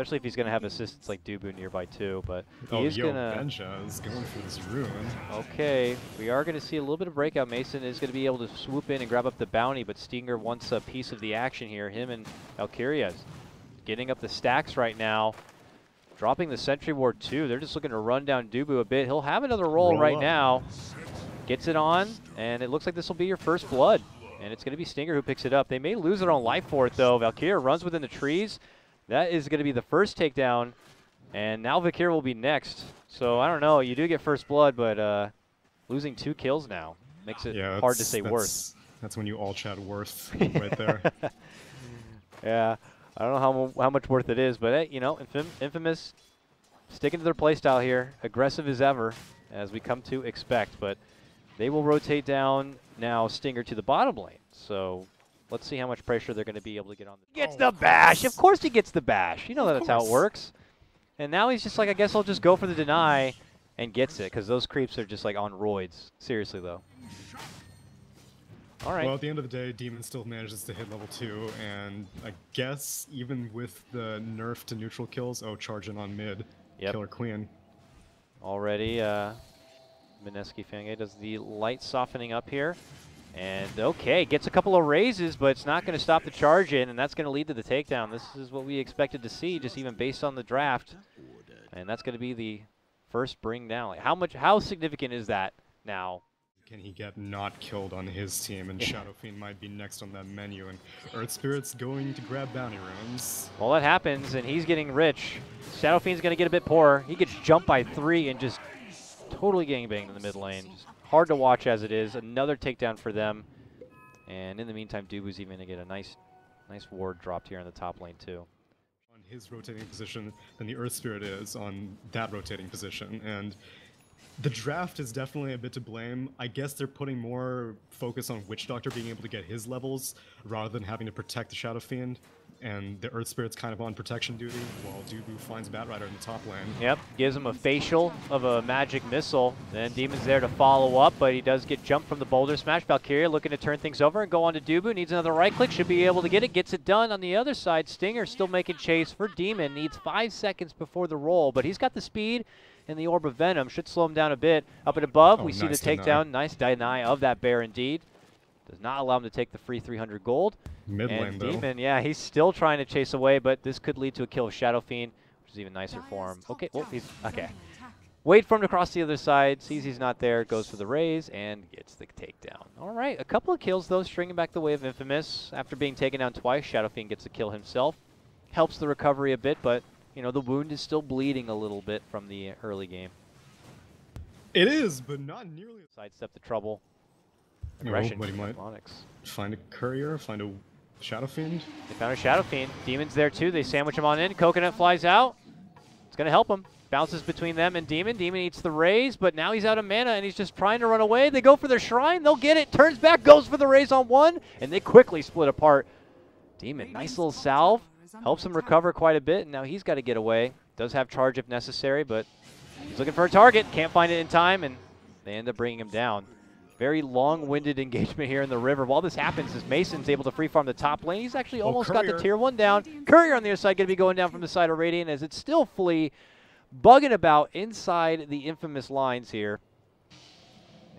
especially if he's going to have assistants like Dubu nearby too. But he oh, is yo, going to. Benja is going for this rune. Okay, we are going to see a little bit of breakout. Mason is going to be able to swoop in and grab up the bounty, but Stinger wants a piece of the action here. Him and Valkyria getting up the stacks right now. Dropping the Sentry Ward too. They're just looking to run down Dubu a bit. He'll have another roll, Roll right up. now. Gets it on, and it looks like this will be your first blood. And it's going to be Stinger who picks it up. They may lose it on life for it, though. Valkyria runs within the trees. That is going to be the first takedown. And now Valkyria will be next. So I don't know. You do get first blood, but uh, losing two kills now makes it Yeah, hard to say that's, worth. That's when you all chat worth right there. Yeah, I don't know how, how much worth it is, but hey, you know, Infam Infamous sticking to their playstyle here, aggressive as ever, as we come to expect. But they will rotate down now Stinger to the bottom lane. So let's see how much pressure they're going to be able to get on. The gets Oh, the of bash. Of course. course he gets the bash. You know Of that's how it works. And now he's just like, I guess I'll just go for the deny and gets it because those creeps are just like on roids. Seriously though. All right. Well, at the end of the day, Demon still manages to hit level 2, and I guess even with the nerf to neutral kills, oh, charging on mid, Yep. Killer Queen. Already, uh, Mineski Fange does the light softening up here. And okay, gets a couple of raises, but it's not going to stop the charge in, and that's going to lead to the takedown. This is what we expected to see, just even based on the draft. And that's going to be the first bring down. Like, how much? How significant is that now? Can he get not killed on his team? And Shadow Fiend might be next on that menu, and Earth Spirit's going to grab bounty runes. Well, that happens, and he's getting rich. Shadow Fiend's going to get a bit poorer. He gets jumped by three and just totally getting banged in the mid lane. Just hard to watch as it is. Another takedown for them. And in the meantime, Dubu's even going to get a nice, nice ward dropped here in the top lane too. on his rotating position than the Earth Spirit is on that rotating position. And the draft is definitely a bit to blame. I guess they're putting more focus on Witch Doctor being able to get his levels rather than having to protect the Shadow Fiend. And the Earth Spirit's kind of on protection duty while Dubu finds Batrider in the top lane. Yep, gives him a facial of a magic missile. Then Demon's there to follow up, but he does get jumped from the boulder smash. Valkyria looking to turn things over and go on to Dubu. Needs another right click, should be able to get it. Gets it done on the other side. Stinger still making chase for Demon. Needs five seconds before the roll, but he's got the speed and the Orb of Venom. Should slow him down a bit. Up and above, Oh, we see nice the deny. takedown. Nice deny of that bear indeed. Does not allow him to take the free 300 gold. Mid lane, And though. Demon, yeah, he's still trying to chase away, but this could lead to a kill of Shadow Fiend, which is even nicer for him. Okay, well, he's okay. Wait for him to cross the other side, sees he's not there, goes for the raise, and gets the takedown. All right, a couple of kills, though, stringing back the way of Infamous. After being taken down twice, Shadow Fiend gets the kill himself. Helps the recovery a bit, but, you know, the wound is still bleeding a little bit from the early game. It is, but not nearly. Sidestep the trouble. Aggression what he from might Onyx. find a courier, find a Shadow Fiend. They found a Shadow Fiend. Demon's there too. They sandwich him on in. Coconut flies out. It's going to help him. Bounces between them and Demon. Demon eats the raise, but now he's out of mana and he's just trying to run away. They go for their shrine. They'll get it. Turns back, goes for the raise on one, and they quickly split apart. Demon, nice little salve. Helps him recover quite a bit, and now he's got to get away. Does have charge if necessary, but he's looking for a target. Can't find it in time, and they end up bringing him down. Very long-winded engagement here in the river. While this happens, as Mason's able to free farm the top lane, he's actually Oh, almost got the tier one down. Courier on the other side going to be going down from the side of Radiant as it's still Flee bugging about inside the infamous lines here.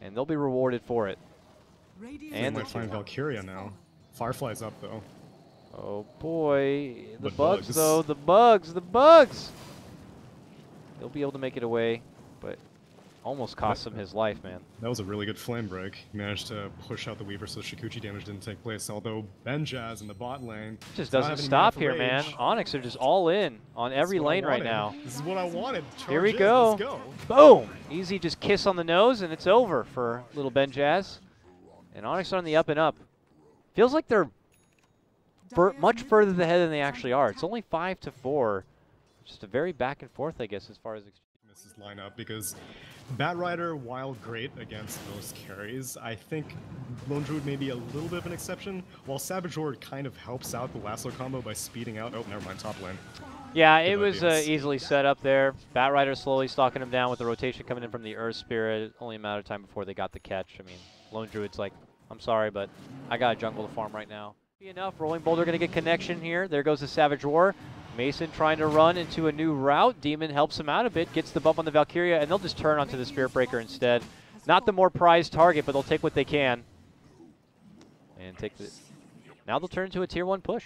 And they'll be rewarded for it. And And might find Valkyria now. Firefly's up though. Oh boy, the The bugs, bugs. though, the bugs, the bugs. They'll be able to make it away, but almost cost him his life, man. That was a really good flame break. He managed to push out the Weaver so the Shukuchi damage didn't take place, although Benjaz in the bot lane Just doesn't stop here, man. Onyx are just all in on every is what I lane right now. This is what I wanted. Here we Charge in, go. Go. Boom! Easy, just kiss on the nose, and it's over for little Benjaz. And Onyx are on the up and up. Feels like they're fur much further ahead than they actually are. It's only five to four. Just a very back and forth, I guess, as far as. Misses lineup because Batrider, while great against most carries, I think Lone Druid may be a little bit of an exception, while Savage Horde kind of helps out the Lasso combo by speeding out. Oh, never mind, top lane. Yeah, it was uh, easily set up there. Batrider slowly stalking him down with the rotation coming in from the Earth Spirit. Only a matter of time before they got the catch. I mean, Lone Druid's like, I'm sorry, but I got a jungle to farm right now. Enough. Rolling Boulder going to get connection here. There goes the Savage Roar. Mason trying to run into a new route. Demon helps him out a bit, gets the bump on the Valkyria, and they'll just turn onto the Spirit Breaker instead. Not the more prized target, but they'll take what they can. And take the. Now they'll turn into a tier one push.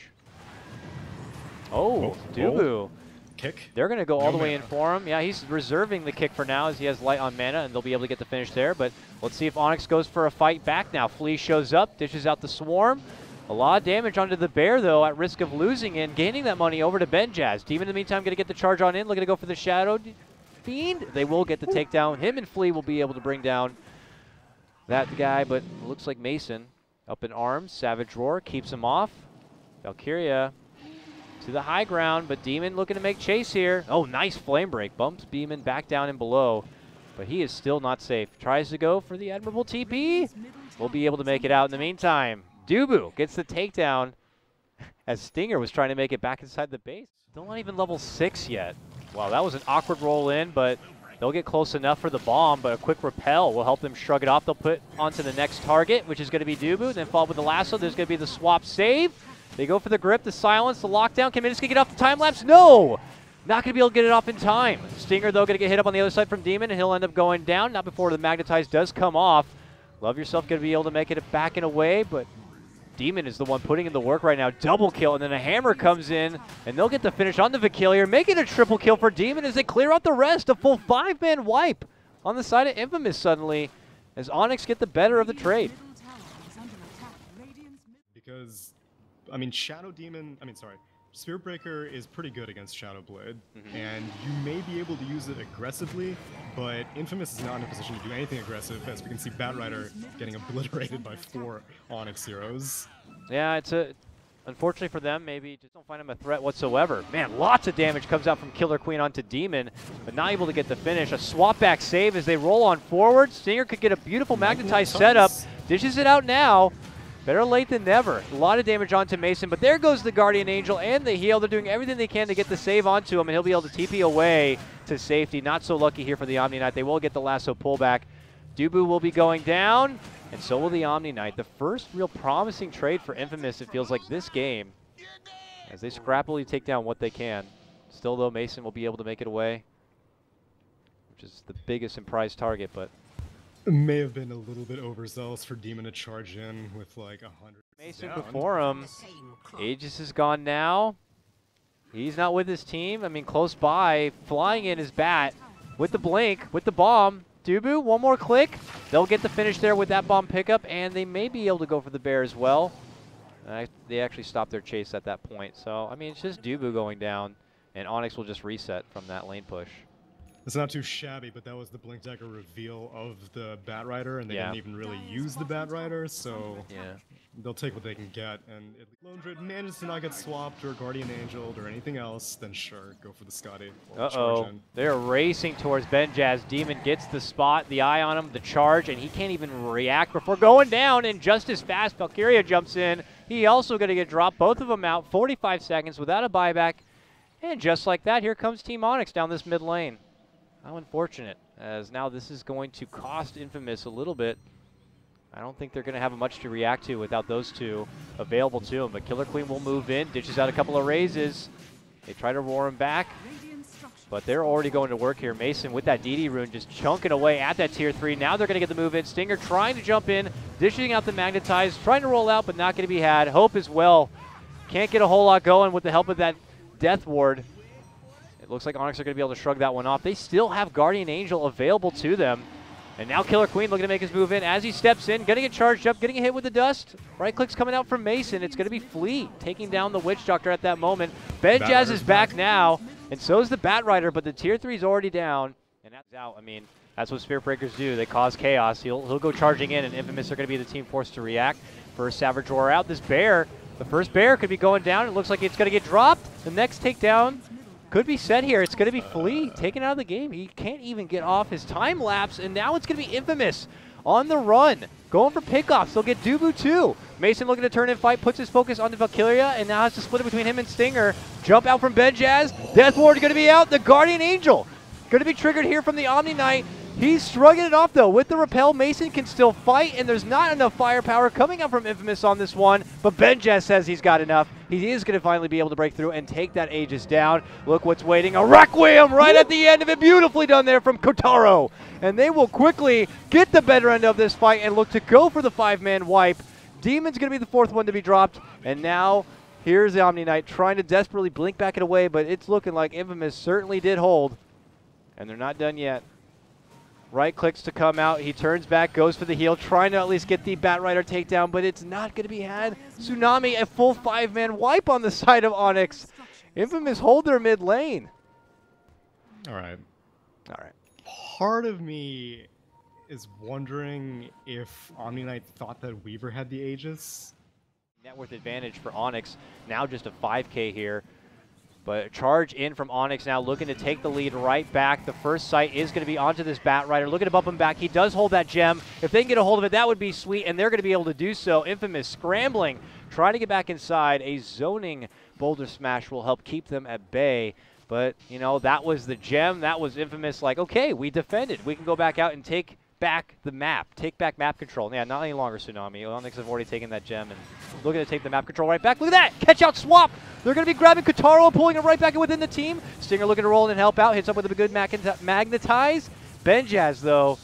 Oh, Oh, Dubu. Oh. Kick. They're going to go all No the way in for him. Yeah, he's reserving the kick for now as he has light on mana, and they'll be able to get the finish there. But let's see if Onyx goes for a fight back now. Flee shows up, dishes out the swarm. A lot of damage onto the bear, though, at risk of losing and gaining that money over to Benjaz. Demon, in the meantime, going to get the charge on in, looking to go for the Shadow Fiend. They will get the takedown. Him and Flee will be able to bring down that guy, but it looks like Mason up in arms. Savage Roar keeps him off. Valkyria to the high ground, but Demon looking to make chase here. Oh, nice flame break. Bumps Demon back down and below, but he is still not safe. Tries to go for the Admirable TP. We'll be able to make it out in the meantime. Dubu gets the takedown as Stinger was trying to make it back inside the base. Still not even level 6 yet. Wow, that was an awkward roll in, but they'll get close enough for the bomb, but a quick repel will help them shrug it off. They'll put onto the next target, which is going to be Dubu, then followed with the lasso. There's going to be the swap save. They go for the grip, the silence, the lockdown. Can Minisky get off the time lapse? No! Not going to be able to get it off in time. Stinger, though, going to get hit up on the other side from Demon, and he'll end up going down. Not before the Magnetize does come off. Love Yourself going to be able to make it back in a way, but Demon is the one putting in the work right now. Double kill, and then a hammer comes in, and they'll get the finish on the Valkyria, making a triple kill for Demon as they clear out the rest. A full five-man wipe on the side of Infamous suddenly, as Onyx get the better of the trade. Because, I mean, Shadow Demon, I mean, sorry, Spirit Breaker is pretty good against Shadow Blade, Mm-hmm. and you may be able to use it aggressively, but Infamous is not in a position to do anything aggressive, as we can see Batrider getting obliterated by four Onyx heroes. Yeah, it's a. Unfortunately for them, maybe just don't find him a threat whatsoever. Man, lots of damage comes out from Killer Queen onto Demon, but not able to get the finish. A swap back save as they roll on forward. Stinger could get a beautiful magnetized setup. Dishes it out now. Better late than never. A lot of damage onto Mason, but there goes the Guardian Angel and the heal. They're doing everything they can to get the save onto him, and he'll be able to TP away to safety. Not so lucky here for the Omni Knight. They will get the lasso pullback. Dubu will be going down, and so will the Omni Knight. The first real promising trade for Infamous, it feels like this game, as they scrappily take down what they can. Still, though, Mason will be able to make it away, which is the biggest and prized target, but may have been a little bit overzealous for Demon to charge in with like a hundred. Mason down. before him. Aegis is gone now. He's not with his team. I mean, close by, flying in his bat with the blink, with the bomb. Dubu, one more click. They'll get the finish there with that bomb pickup, and they may be able to go for the bear as well. Uh, they actually stopped their chase at that point. So, I mean, it's just Dubu going down, and Onyx will just reset from that lane push. It's not too shabby, but that was the Blink Dagger reveal of the Batrider, and they Yeah. didn't even really use the Batrider, so Yeah. they'll take what they can get. And if Lone Druid manages to not get swapped or Guardian Angel or anything else, then sure, go for the Scotty. Uh-oh. They're racing towards Benjaz. Demon gets the spot, the eye on him, the charge, and he can't even react before going down. And just as fast, Valkyria jumps in. He also going to get dropped. Both of them out. 45 seconds without a buyback. And just like that, here comes Team Onyx down this mid lane. How unfortunate, as now this is going to cost Infamous a little bit. I don't think they're going to have much to react to without those two available to them. But Killer Queen will move in, dishes out a couple of raises. They try to roar him back. But they're already going to work here. Mason with that DD rune just chunking away at that tier 3. Now they're going to get the move in. Stinger trying to jump in, dishing out the magnetize, trying to roll out, but not going to be had. Hope as well. Can't get a whole lot going with the help of that Death Ward. It looks like Onyx are going to be able to shrug that one off. They still have Guardian Angel available to them. And now Killer Queen looking to make his move in. As he steps in, getting it charged up, getting a hit with the dust. Right click's coming out from Mason. It's going to be Flee taking down the Witch Doctor at that moment. Benjaz is back back. now, and so is the Batrider, but the Tier 3 is already down. And that's out. I mean, that's what Spirit Breakers do. They cause chaos. He'll, he'll go charging in, and Infamous are going to be the team forced to react. First Savage Roar out. This Bear, the first Bear could be going down. It looks like it's going to get dropped. The next takedown could be set here. It's going to be Flee taken out of the game. He can't even get off his time lapse, and now it's going to be Infamous on the run, going for pickoffs. They'll get Dubu too. Mason looking to turn and fight, puts his focus onto Valkyria, and now has to split it between him and Stinger. Jump out from Benjaz. Death Ward going to be out. The Guardian Angel going to be triggered here from the Omni Knight. He's shrugging it off though. With the repel, Mason can still fight, and there's not enough firepower coming up from Infamous on this one. But Benjaz says he's got enough. He is going to finally be able to break through and take that Aegis down. Look what's waiting. A Requiem right at the end of it. Beautifully done there from Kotaro. And they will quickly get the better end of this fight and look to go for the five-man wipe. Demon's going to be the fourth one to be dropped. And now here's the Omni Knight trying to desperately blink back it away, but it's looking like Infamous certainly did hold. And they're not done yet. Right clicks to come out. He turns back, goes for the heal, trying to at least get the Batrider takedown, but it's not going to be had. Tsunami, a full five-man wipe on the side of Onyx. Infamous hold their mid lane. All right. All right. Part of me is wondering if Omni Knight thought that Weaver had the Aegis. Net worth advantage for Onyx. Now just a 5K here. But charge in from Onyx now, looking to take the lead right back. The first sight is going to be onto this Batrider. Looking to bump him back. He does hold that gem. If they can get a hold of it, that would be sweet, and they're going to be able to do so. Infamous scrambling, trying to get back inside. A zoning boulder smash will help keep them at bay. But, you know, that was the gem. That was Infamous like, okay, we defended. We can go back out and take back the map, take back map control. Yeah, not any longer Tsunami. Onyx have already taken that gem and looking to take the map control right back. Look at that! Catch out swap! They're going to be grabbing Kotaro, pulling him right back within the team. Stinger looking to roll in and help out. Hits up with a good magnetize. Benjaz, though,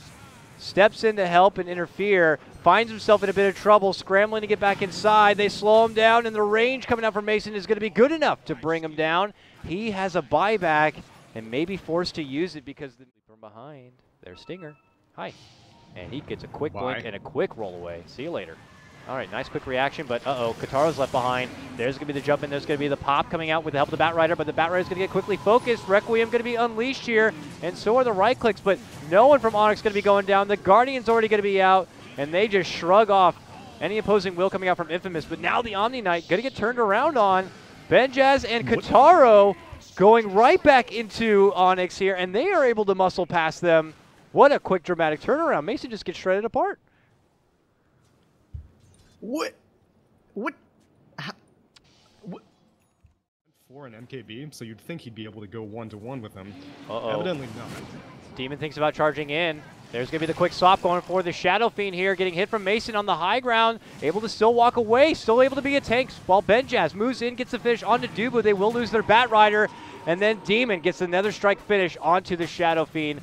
steps in to help and interfere. Finds himself in a bit of trouble, scrambling to get back inside. They slow him down, and the range coming out from Mason is going to be good enough to bring him down. He has a buyback and may be forced to use it because the, from behind, there's Stinger. Hi. And he gets a quick Bye. blink and a quick roll away. See you later. All right, nice quick reaction, but uh-oh, Kotaro's left behind. There's going to be the jump in. There's going to be the pop coming out with the help of the Batrider, but the Batrider's going to get quickly focused. Requiem going to be unleashed here, and so are the right clicks, but no one from Onyx is going to be going down. The Guardian's already going to be out, and they just shrug off any opposing will coming out from Infamous, but now the Omni Knight going to get turned around on. Benjaz and Kotaro going right back into Onyx here, and they are able to muscle past them. What a quick, dramatic turnaround. Mason just gets shredded apart. What? What? How, what? For an MKB, so you'd think he'd be able to go one to one with him. Uh-oh. Evidently not. Demon thinks about charging in. There's going to be the quick swap going for the Shadow Fiend here, getting hit from Mason on the high ground, able to still walk away, still able to be a tank, while Benjaz moves in, gets the finish onto Dubu. They will lose their Batrider, and then Demon gets another strike finish onto the Shadow Fiend.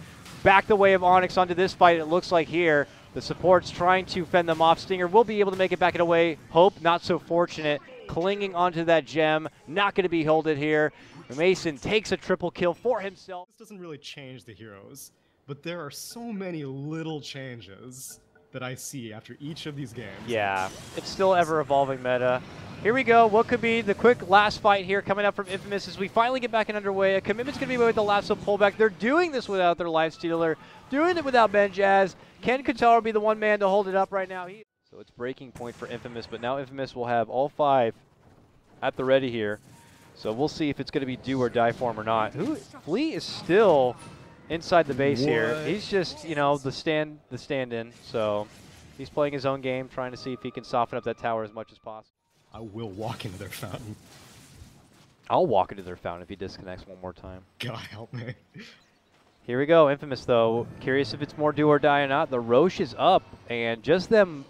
Back the way of Onyx onto this fight, it looks like here. The support's trying to fend them off. Stinger will be able to make it back in away. Hope, not so fortunate, clinging onto that gem. Not going to be holded here. Mason takes a triple kill for himself. This doesn't really change the heroes, but there are so many little changes that I see after each of these games. Yeah, it's still ever evolving meta. Here we go. What could be the quick last fight here coming up from Infamous as we finally get back in underway. A commitment's going to be with the lasso pullback. They're doing this without their life stealer, doing it without Benjaz. Can Kotaro be the one man to hold it up right now? He so it's breaking point for Infamous, but now Infamous will have all five at the ready here. So we'll see if it's going to be do or die for him or not. Who Flee is still inside the base what? here. He's just, you know, the stand the stand-in. So he's playing his own game, trying to see if he can soften up that tower as much as possible. I will walk into their fountain. I'll walk into their fountain if he disconnects one more time. God help me. Here we go, Infamous though. Curious if it's more do or die or not. The Rosh is up, and just them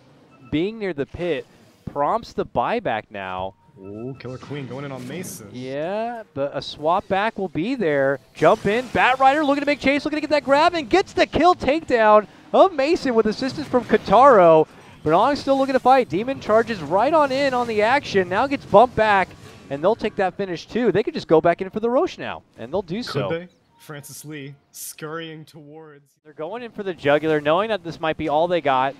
being near the pit prompts the buyback now. Ooh, Killer Queen going in on Mason. Yeah, but a swap back will be there. Jump in, Batrider looking to make chase, looking to get that grab, and gets the kill takedown of Mason with assistance from Kotaro. But Onyx still looking to fight. Demon charges right on in on the action, now gets bumped back, and they'll take that finish too. They could just go back in for the Rosh now, and they'll do Could so. they? Francis Lee scurrying towards. They're going in for the jugular, knowing that this might be all they got.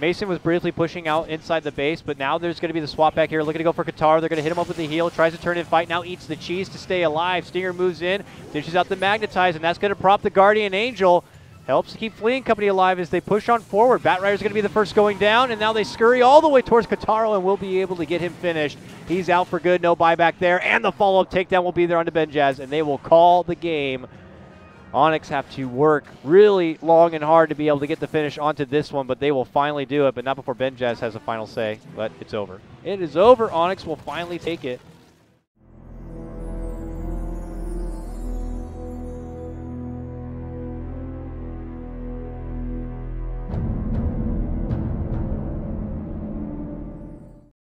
Mason was briefly pushing out inside the base, but now there's going to be the swap back here. Looking to go for Qatar. They're going to hit him up with the heal. Tries to turn in fight. Now eats the cheese to stay alive. Stinger moves in, dishes out the magnetize, and that's going to prop the Guardian Angel. Helps to keep Fleeing Company alive as they push on forward. Batrider's going to be the first going down, and now they scurry all the way towards Kotaro and will be able to get him finished. He's out for good, no buyback there, and the follow-up takedown will be there onto Benjaz, and they will call the game. Onyx have to work really long and hard to be able to get the finish onto this one, but they will finally do it, but not before Ben Benjaz has a final say, but it's over. It is over. Onyx will finally take it.